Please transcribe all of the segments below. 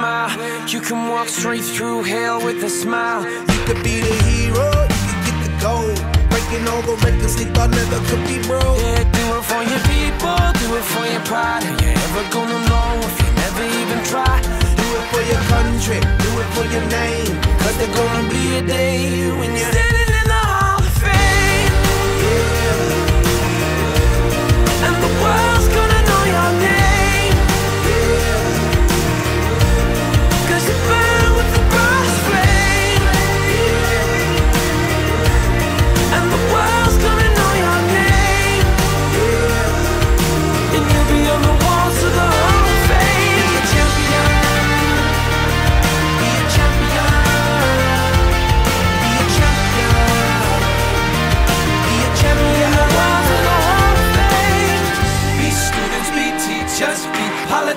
mile. You can walk straight through hell with a smile. You could be the hero, you could get the gold. Breaking all the records they thought never could be broke. Yeah, do it for your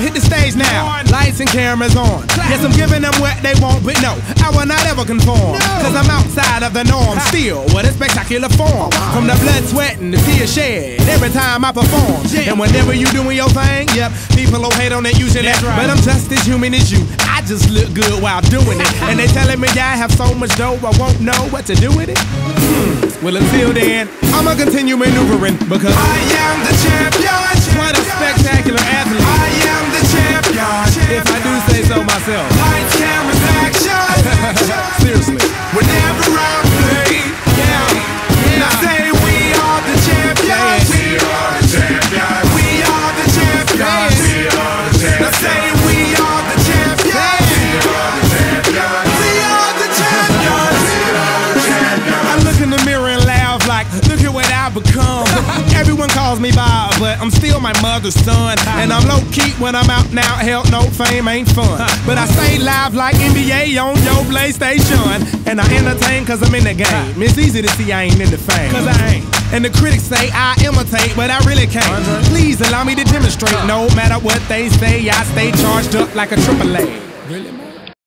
Bob, hit the stage now. Lights and cameras on. Yes, I'm giving them what they want, but no, I will not ever conform. Cause I'm outside of the norm, still with a spectacular form. From the blood, sweat, and the tears shed every time I perform. And whenever you doing your thing, yep, people will hate on it usually. But I'm just as human as you. I just look good while doing it. And they telling me I have so much dough, I won't know what to do with it. Hmm. Well, until then, I'ma continue maneuvering because I am the champion. what a spectacular athlete. I'm still my mother's son. And I'm low key when I'm out now. Hell, no fame ain't fun. But I stay live like NBA on your PlayStation. And I entertain cause I'm in the game. It's easy to see I ain't in the fame. Cause I ain't. And the critics say I imitate, but I really can't. Uh-huh. Please allow me to demonstrate. No matter what they say, I stay charged up like a triple A. Really?